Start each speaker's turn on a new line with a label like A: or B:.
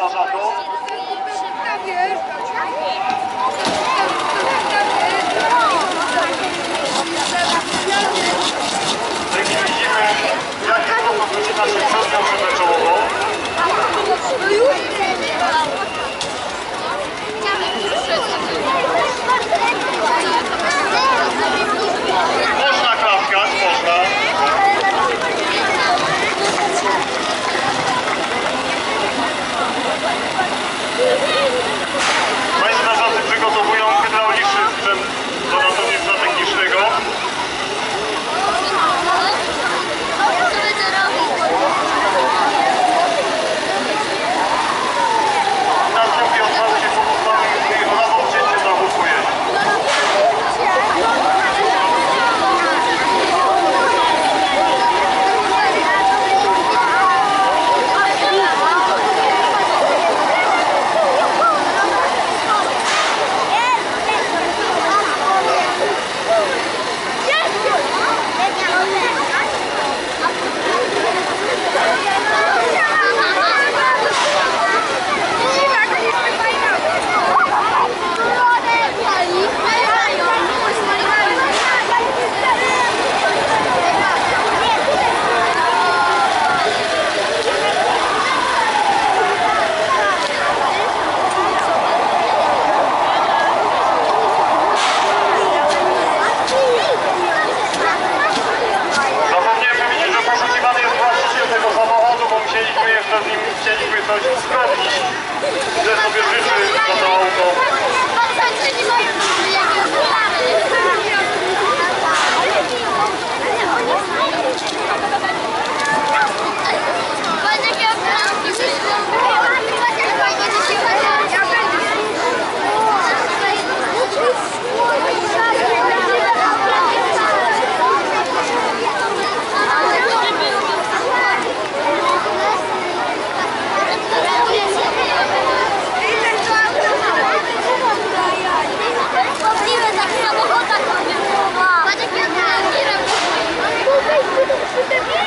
A: Salvador. Z nim, chcieliśmy coś uzgodnić, że sobie życzy. usted.